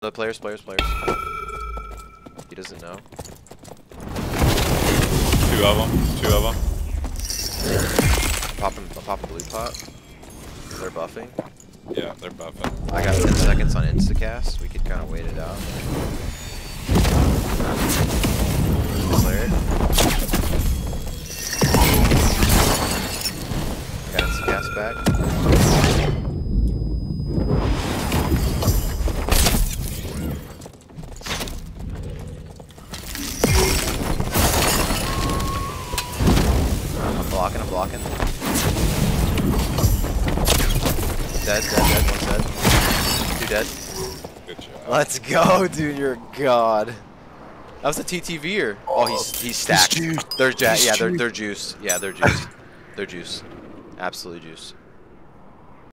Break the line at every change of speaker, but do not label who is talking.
The players, players, players. He doesn't know.
Two of them. Two of them.
Popping, popping blue pot. They're buffing.
Yeah, they're buffing.
I got 10 seconds on instacast. We could kind of wait it out. Clear it. Got instacast back. Blocking, I'm blocking. Dead, dead, dead, one's dead. Two dead.
Good job.
Let's go, dude. You're a god. That was a TTVer. Oh, oh, he's he's stacked.
juiced.
They're ja
He's
yeah, they're they're juice. Yeah, they're juice. they're juice. Absolutely juice.